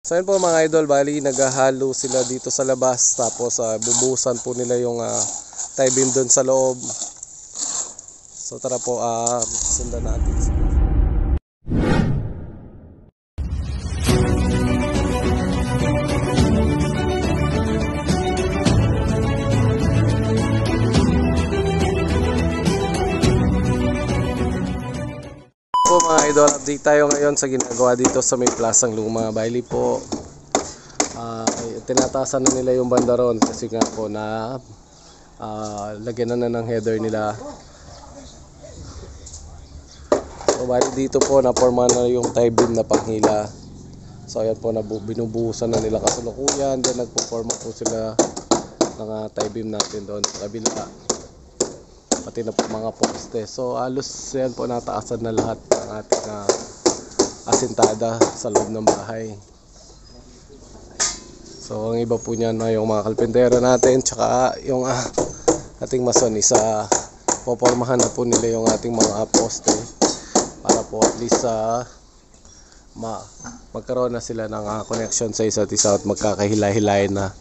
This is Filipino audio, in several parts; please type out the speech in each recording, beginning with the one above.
So yun po mga idol, bali naghahalo sila dito sa labas tapos ah, bubusan po nila yung uh, tie beam doon sa loob. So tara po, ah sundan natin mga idol, update tayo ngayon sa ginagawa dito sa may plasang luma. Bailey po, ah, tinatasan na nila yung bandaron kasi nga po na ah, lagyan na na ng header nila. So bali dito po na forma na yung tie beam na panghila. So ayan po, nabu- binubuhusan na nila kasalukuyan. Then nagpo-forma po sila ng ah, tie beam natin doon sa kabila pati na po mga poste. So alos yan po nataasan na lahat ng ating ah, asintada sa loob ng bahay. So ang iba po niyan na yung mga kalpentero natin tsaka yung ah, ating mason isa popormahan na po nila yung ating mga poste para po at least sa ma magkaroon na sila ng ah, connection sa isa't isa at magkakahilay-hilay na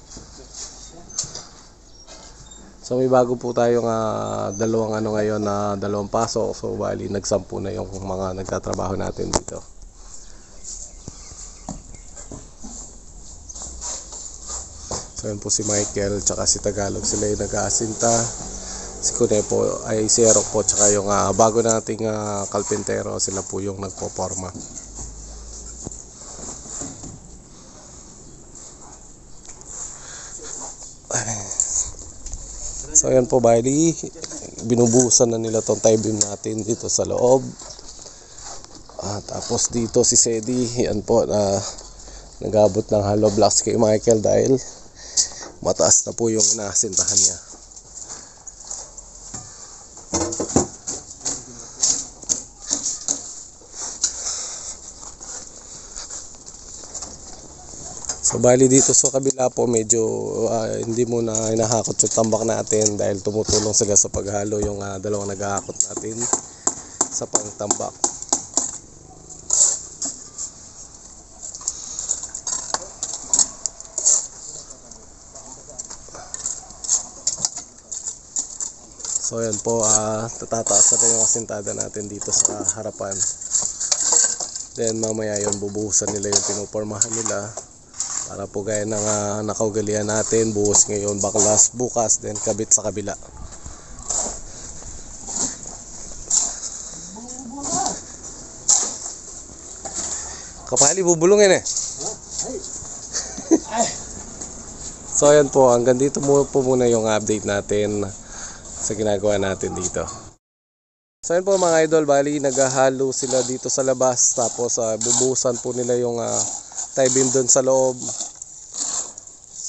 So may bago po tayong ah, dalawang ano ngayon na dalawang pasok. So bali nagsampu na yung mga nagtatrabaho natin dito. So yun po si Michael tsaka si Tagalog sila yung nag-aasinta. Si Kune po ay si Erok po tsaka yung ah, bago nating ah, kalpentero sila po yung nagpo-forma. So ayan po bali, binubuhusan na nila tong tie beam natin dito sa loob. Ah, tapos dito si Sedi, yan po na nagabot ng hollow blocks kay Michael dahil mataas na po yung inasintahan niya. Bali dito sa kabila po medyo ah, hindi muna hinahakot yung tambak natin dahil tumutulong sila sa paghalo yung ah, dalawang naghahakot natin sa pangtambak. So yan po, ah tatataas na yung asintada natin dito sa harapan. Then mamaya yun bubuhusan nila yung pinupormahan nila para po gaya ng uh, nakaugalian natin buhos ngayon baklas bukas then kabit sa kabila. Kapali bubulungin eh. So ayan po hanggang dito mo po muna yung update natin sa ginagawa natin dito. So yun po mga idol, bali naghahalo sila dito sa labas tapos ah, bubuhusan po nila yung ah, tie beam doon sa loob.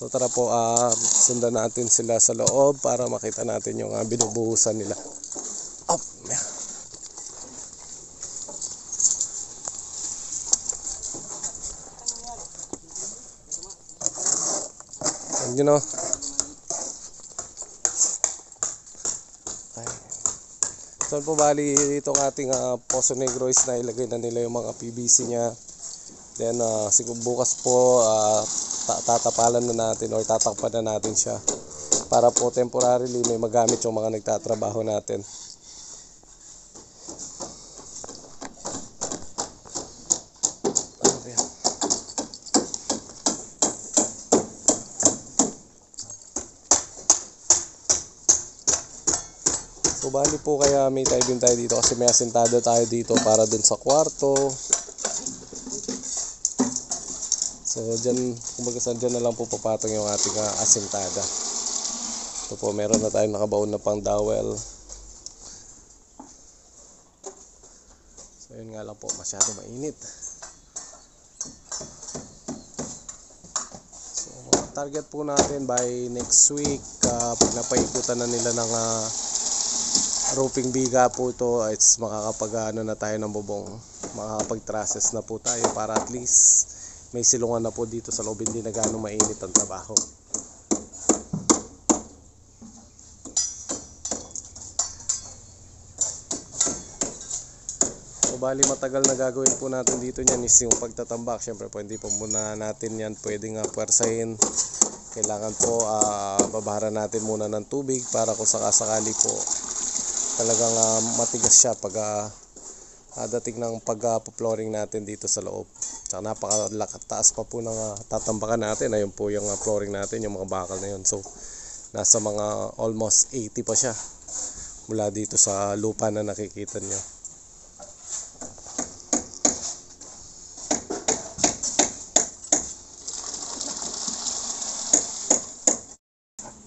So tara po, ah, sundan natin sila sa loob para makita natin yung ah, binubuhusan nila. Up! And you know. So po bali itong ating ah, Poso Negro is na ilagay na nila yung mga PVC niya. Then uh, siguro bukas po ah, ta- tatapalan na natin or tatakpan na natin siya para po temporarily may magamit yung mga nagtatrabaho natin. So bali po kaya may tayo din tayo dito kasi may asintado tayo dito para dun sa kwarto. So dyan, kumbaga sa dyan na lang po papatong yung ating ah, asintada. Ito po, meron na tayong nakabaon na pang dowel. So yun nga lang po, masyado mainit. So target po natin by next week, uh, pag napaikutan na nila ng ah, roofing biga po ito, it's makakapag ano na tayo ng bubong. Makakapag trusses na po tayo para at least may silungan na po dito sa loob hindi na gaano mainit ang trabaho. So bali matagal na gagawin po natin dito niyan is yung pagtatambak. Siyempre po hindi po muna natin yan pwedeng uh, puwersahin. Kailangan po ah, babaharan natin muna ng tubig para kung sakasakali po talagang ah, matigas siya pag ah, dating ng pag-flooring natin dito sa loob. Tsaka napakataas pa po ng ah, tatambakan natin. Ayun po yung ah, flooring natin, yung mga bakal na yun. So, nasa mga almost 80 pa siya mula dito sa lupa na nakikita nyo.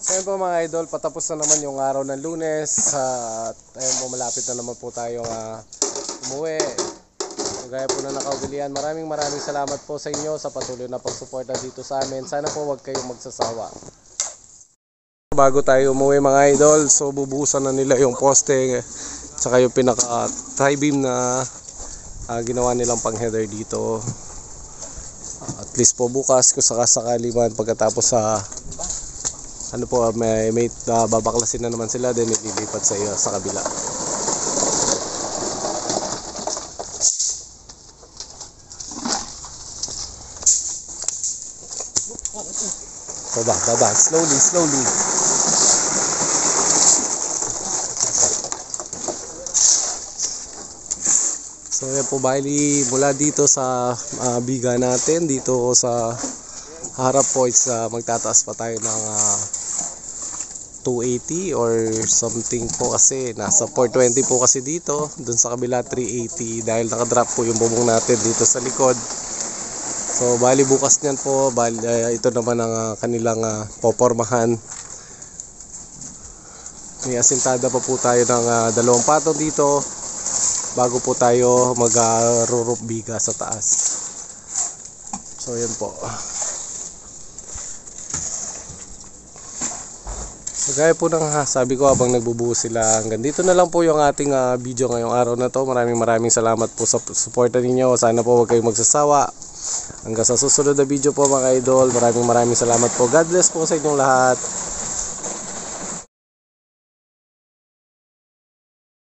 So po mga idol, patapos na naman yung araw ng lunes at ayun po malapit na naman po tayong ah, umuwi. So, gaya po na nakaubilian, maraming maraming salamat po sa inyo sa patuloy na pagsuporta dito sa amin. Sana po wag kayong magsasawa. Bago tayo umuwi mga idol, so bubuhusan na nila yung poste tsaka yung pinaka tie beam na ah, ginawa nilang pang header dito. At least po bukas kung sakasakali man pagkatapos sa ano po may, may ah, babaklasin na naman sila then ililipat sa iyo sa kabila. Baba, baba, slowly, slowly. So yan po bali mula dito sa ah, biga natin dito sa harap po is ah, magtataas pa tayo ng ah, 280 or something po kasi nasa 420 po kasi dito dun sa kabila 380 dahil nakadrop po yung bubong natin dito sa likod so bali bukas niyan po bali, ah, ito naman ang ah, kanilang uh, popormahan. May asintada pa po tayo ng ah, dalawang patong dito bago po tayo mag uh, sa taas. So yan po So gaya po ng sabi ko habang nagbubuhos sila hanggang dito na lang po yung ating ah, video ngayong araw na to. Maraming maraming salamat po sa suporta ninyo. Sana po huwag kayong magsasawa. Hanggang sa susunod na video po mga idol. Maraming maraming salamat po. God bless po sa inyong lahat.